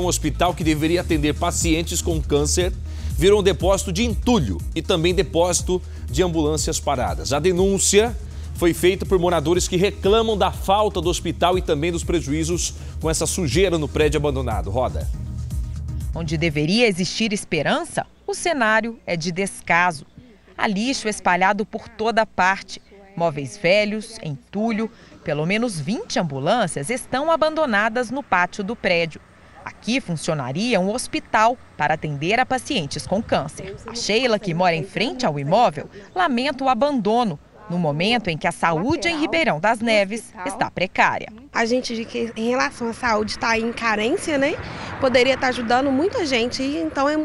Um hospital que deveria atender pacientes com câncer virou um depósito de entulho e também depósito de ambulâncias paradas. A denúncia foi feita por moradores que reclamam da falta do hospital e também dos prejuízos com essa sujeira no prédio abandonado. Roda. Onde deveria existir esperança, o cenário é de descaso. Há lixo espalhado por toda parte. Móveis velhos, entulho, pelo menos 20 ambulâncias estão abandonadas no pátio do prédio. Aqui funcionaria um hospital para atender a pacientes com câncer. A Sheila, que mora em frente ao imóvel, lamenta o abandono no momento em que a saúde em Ribeirão das Neves está precária. A gente, que em relação à saúde, está em carência, né? Poderia estar ajudando muita gente, então é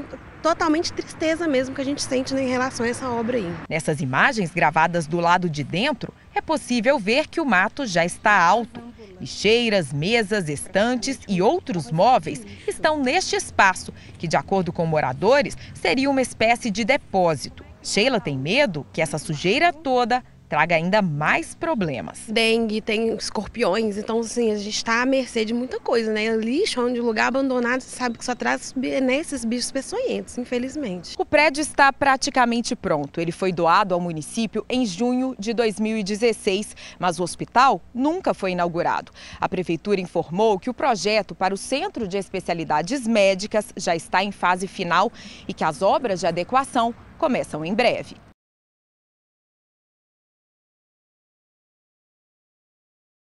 totalmente tristeza mesmo que a gente sente né, em relação a essa obra aí. Nessas imagens gravadas do lado de dentro, é possível ver que o mato já está alto. Lixeiras, mesas, estantes e outros móveis estão neste espaço, que, de acordo com moradores, seria uma espécie de depósito. Sheila tem medo que essa sujeira toda traga ainda mais problemas. Dengue, tem escorpiões, então assim, a gente está à mercê de muita coisa, né? Lixo, onde lugar abandonado, você sabe que só traz né, esses bichos peçonhentos, infelizmente. O prédio está praticamente pronto. Ele foi doado ao município em junho de 2016, mas o hospital nunca foi inaugurado. A prefeitura informou que o projeto para o Centro de Especialidades Médicas já está em fase final e que as obras de adequação começam em breve.